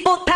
people